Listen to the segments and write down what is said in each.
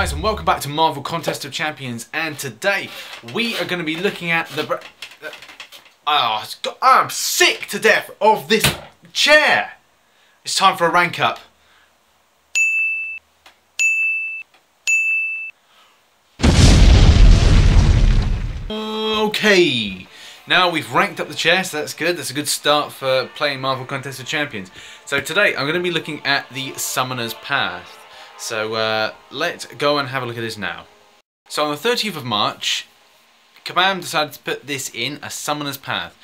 guys and welcome back to Marvel Contest of Champions and today we are going to be looking at the... Oh, I'm sick to death of this chair! It's time for a rank up. Okay, now we've ranked up the chair, so that's good. That's a good start for playing Marvel Contest of Champions. So today I'm going to be looking at the Summoner's Path. So uh, let's go and have a look at this now. So on the 30th of March, Kabam decided to put this in a Summoner's Path.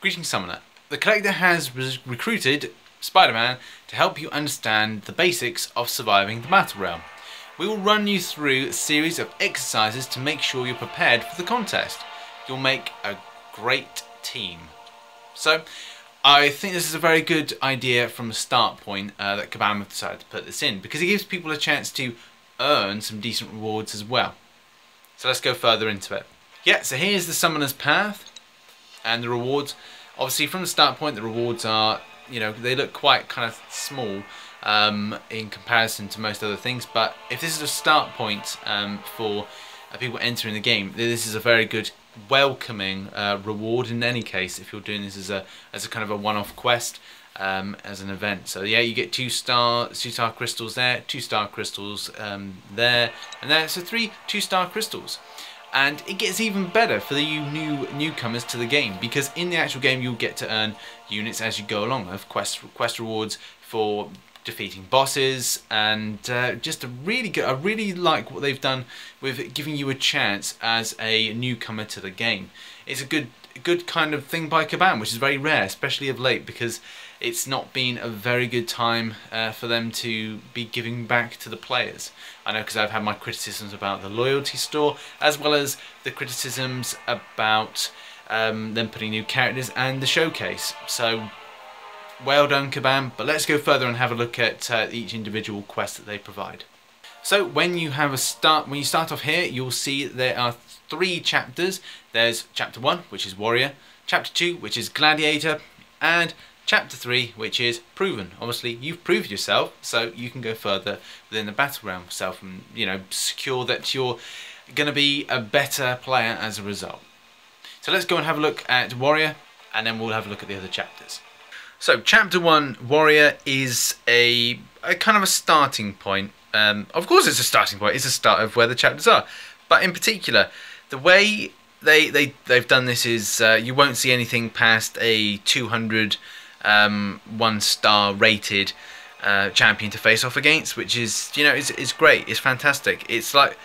Greeting Summoner. The collector has recruited Spider-Man to help you understand the basics of surviving the Battle Realm. We will run you through a series of exercises to make sure you're prepared for the contest. You'll make a great team. So, I think this is a very good idea from the start point uh, that Kabam have decided to put this in because it gives people a chance to earn some decent rewards as well. So let's go further into it. Yeah, so here's the Summoner's Path and the rewards. Obviously from the start point the rewards are, you know, they look quite kind of small um, in comparison to most other things but if this is a start point um, for uh, people entering the game, this is a very good welcoming uh, reward in any case if you're doing this as a as a kind of a one-off quest um, as an event. So yeah, you get two star two star crystals there, two star crystals um, there, and there. So three two star crystals. And it gets even better for the new newcomers to the game because in the actual game you'll get to earn units as you go along of quest quest rewards for defeating bosses and uh, just a really good I really like what they've done with giving you a chance as a newcomer to the game. It's a good good kind of thing by Kabam which is very rare especially of late because it's not been a very good time uh, for them to be giving back to the players. I know because I've had my criticisms about the loyalty store as well as the criticisms about um, them putting new characters and the showcase. So well done Kabam, but let's go further and have a look at uh, each individual quest that they provide. So when you have a start, when you start off here, you'll see there are three chapters. There's chapter one, which is Warrior, chapter two, which is Gladiator, and chapter three, which is Proven. Obviously, you've proved yourself, so you can go further within the battle realm yourself and you know secure that you're going to be a better player as a result. So let's go and have a look at Warrior, and then we'll have a look at the other chapters. So chapter one, Warrior, is a, a kind of a starting point. Um, of course, it's a starting point. It's a start of where the chapters are. But in particular, the way they they they've done this is uh, you won't see anything past a 200 um, one star rated uh, champion to face off against, which is you know is is great. It's fantastic. It's like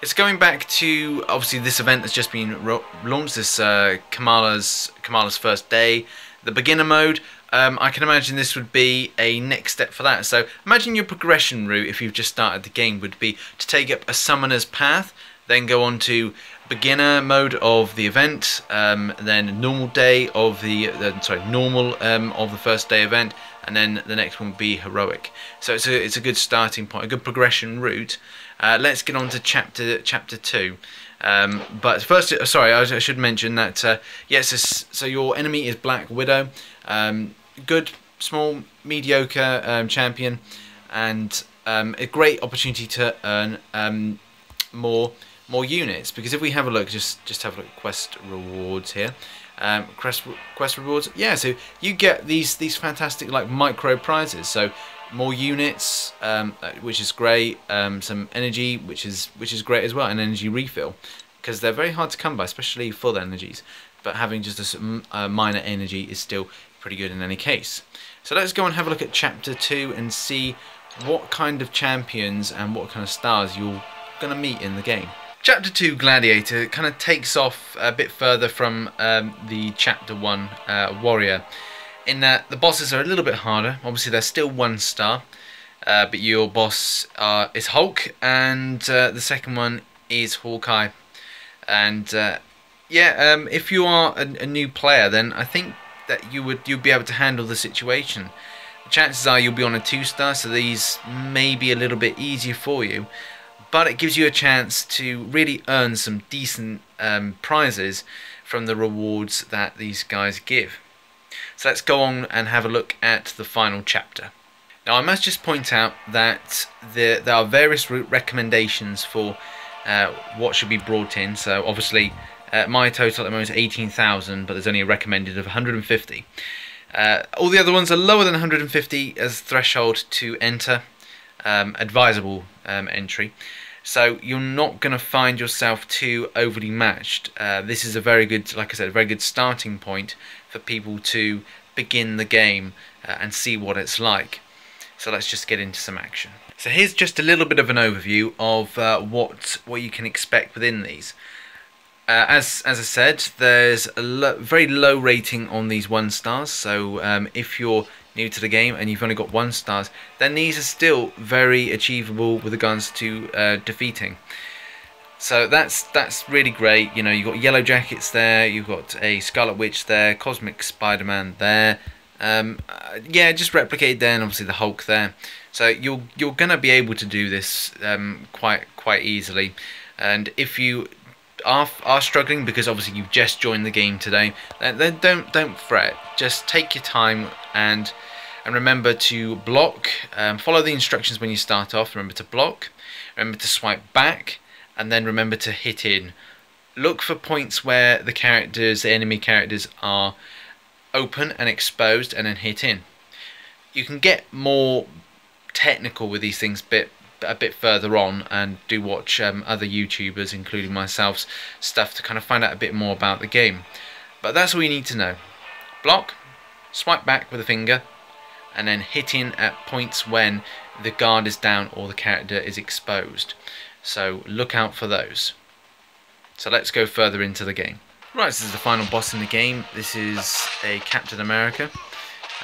it's going back to obviously this event that's just been launched. This uh, Kamala's Kamala's first day, the beginner mode um, I can imagine this would be a next step for that. So imagine your progression route if you've just started the game would be to take up a summoner's path, then go on to beginner mode of the event, um, then normal day of the, uh, sorry, normal um, of the first day event, and then the next one would be heroic. So it's a, it's a good starting point, a good progression route. Uh, let's get on to chapter chapter two. Um, but first, uh, sorry, I, should mention that uh, yes, so your enemy is Black Widow. Um, good, small, mediocre um, champion, and um, a great opportunity to earn um, more more units. Because if we have a look, just just have a look at quest rewards here. Um, quest quest rewards, yeah. So you get these these fantastic like micro prizes. So more units, um, uh, which is great. Um, some energy, which is which is great as well, and energy refill because they're very hard to come by, especially full energies. But having just a, a minor energy is still pretty good in any case. So let's go and have a look at chapter 2 and see what kind of champions and what kind of stars you're going to meet in the game. Chapter 2 Gladiator kind of takes off a bit further from um, the chapter 1 uh, Warrior in that the bosses are a little bit harder. Obviously they're still one star uh, but your boss uh, is Hulk and uh, the second one is Hawkeye and uh, yeah um, if you are a, a new player then I think that you would you'll be able to handle the situation. The chances are you'll be on a two star, so these may be a little bit easier for you, but it gives you a chance to really earn some decent um, prizes from the rewards that these guys give. So let's go on and have a look at the final chapter. Now I must just point out that there, there are various route recommendations for uh, what should be brought in. So obviously uh, my total at the moment is 18,000 but there's only a recommended of 150. Uh, all the other ones are lower than 150 as threshold to enter, um, advisable um, entry. So you're not going to find yourself too overly matched. Uh, this is a very good, like I said, a very good starting point for people to begin the game uh, and see what it's like. So let's just get into some action. So here's just a little bit of an overview of uh, what what you can expect within these. Uh, as as I said, there's a lo very low rating on these one stars. So um, if you're new to the game and you've only got one stars, then these are still very achievable with regards to uh, defeating. So that's that's really great. You know, you've got Yellow Jackets there, you've got a Scarlet Witch there, Cosmic Spider-Man there, um, uh, yeah, just replicate there, and obviously the Hulk there. So you're you're gonna be able to do this um, quite quite easily. And if you are are struggling because obviously you've just joined the game today, then, don't don't fret. Just take your time and and remember to block. Um, follow the instructions when you start off. Remember to block. Remember to swipe back, and then remember to hit in. Look for points where the characters, the enemy characters, are open and exposed and then hit in. You can get more technical with these things bit a bit further on and do watch um, other YouTubers, including myself, stuff to kind of find out a bit more about the game. But that's all you need to know. Block, swipe back with a finger, and then hit in at points when the guard is down or the character is exposed. So look out for those. So let's go further into the game. Right, this is the final boss in the game. This is a Captain America.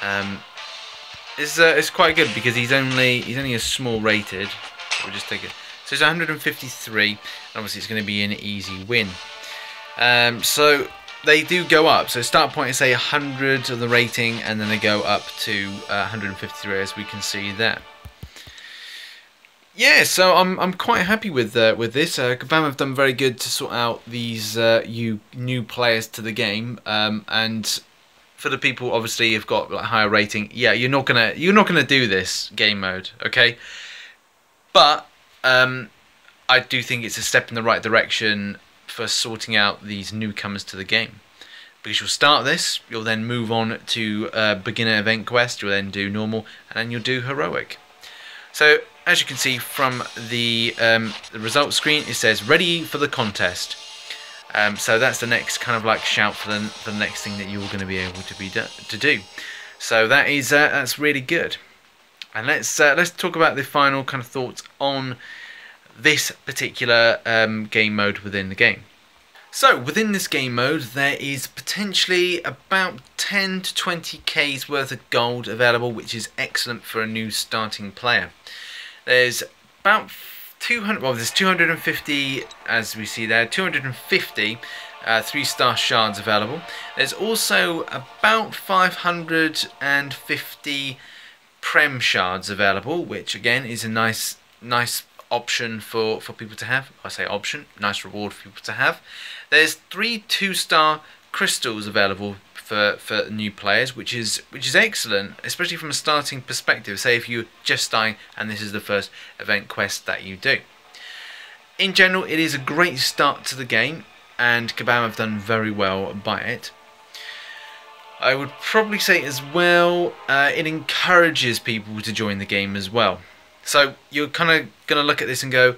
Um, it's, uh, quite good because he's only he's only a small rated. We'll just take it. So it's 153, obviously it's going to be an easy win. Um, so they do go up. So start point is say 100 of the rating, and then they go up to uh, 153 as we can see there yeah, so I'm I'm quite happy with uh, with this. Uh, Kabam have done very good to sort out these uh, you new players to the game, um, and for the people obviously who've got like higher rating, yeah, you're not gonna you're not gonna do this game mode, okay? But um, I do think it's a step in the right direction for sorting out these newcomers to the game. Because you'll start this, you'll then move on to uh, beginner event quest, you'll then do normal, and then you'll do heroic. So as you can see from the, um, the results screen, it says ready for the contest. Um, so that's the next kind of like shout for the, the next thing that you're going to be able to be do, to do. So that is uh, that's really good. And let's uh, let's talk about the final kind of thoughts on this particular um, game mode within the game. So within this game mode there is potentially about 10 to 20 K's worth of gold available which is excellent for a new starting player. There's about 200, well there's 250 as we see there, 250 uh, three star shards available. There's also about 550 prem shards available which again is a nice nice option for, for people to have. I say option, nice reward for people to have. There's three two star crystals available for, for new players, which is which is excellent, especially from a starting perspective. Say if you're just starting and this is the first event quest that you do. In general, it is a great start to the game, and Kabam have done very well by it. I would probably say as well, uh, it encourages people to join the game as well. So you're kind of going to look at this and go,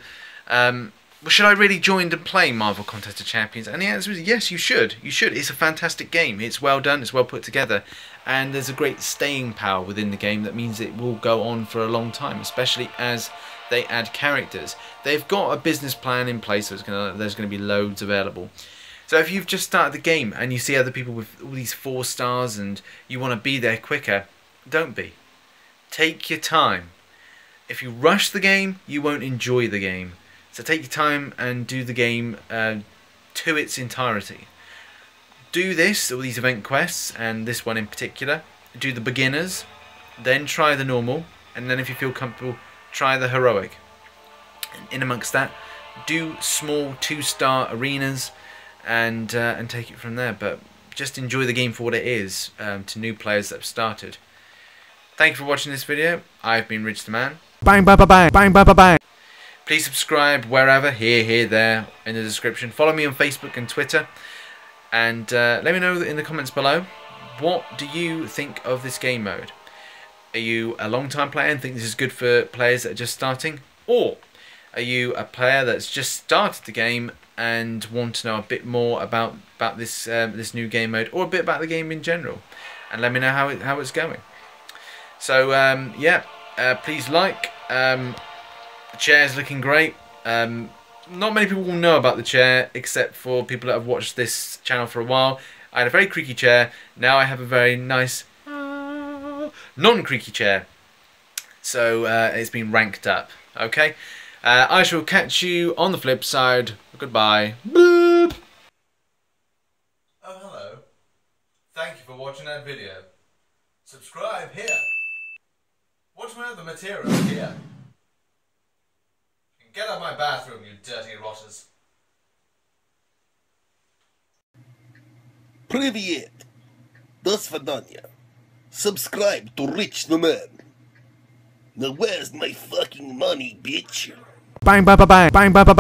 um, should I really join and play Marvel Contest of Champions? And the answer is yes, you should. You should. It's a fantastic game. It's well done. It's well put together. And there's a great staying power within the game that means it will go on for a long time, especially as they add characters. They've got a business plan in place, so gonna, there's going to be loads available. So if you've just started the game and you see other people with all these four stars and you want to be there quicker, don't be. Take your time. If you rush the game, you won't enjoy the game. So take your time and do the game uh, to its entirety. Do this, all these event quests, and this one in particular. Do the beginners, then try the normal, and then if you feel comfortable, try the heroic. And in amongst that, do small two-star arenas, and uh, and take it from there. But just enjoy the game for what it is um, to new players that have started. Thank you for watching this video. I've been Rich the Man. Bang, bang, bang, bang, bang, bang, bang. Please subscribe wherever, here, here, there, in the description. Follow me on Facebook and Twitter. And uh, let me know in the comments below, what do you think of this game mode? Are you a long time player and think this is good for players that are just starting? Or are you a player that's just started the game and want to know a bit more about about this um, this new game mode or a bit about the game in general? And let me know how it how it's going. So um, yeah, uh, please like. Um, the chair's looking great. Um, not many people will know about the chair except for people that have watched this channel for a while. I had a very creaky chair. Now I have a very nice non-creaky chair. So uh, it's been ranked up. Okay. Uh, I shall catch you on the flip side. Goodbye. Boop. Oh, hello. Thank you for watching that video. Subscribe here. Watch my other material here And get out of my bathroom, you dirty rotters. Привет! До свидания. Subscribe to Rich the Man. Now where's my fucking money, bitch? Bang, bang, bang, bang, bang, bang, bang.